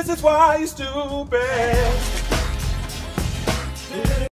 This is why you're stupid.